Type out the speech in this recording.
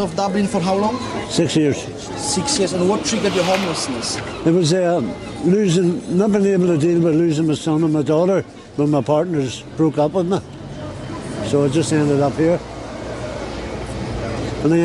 of Dublin for how long? Six years. Six years. And what triggered your homelessness? It was uh, losing, not being able to deal with losing my son and my daughter when my partners broke up with me. So I just ended up here. And I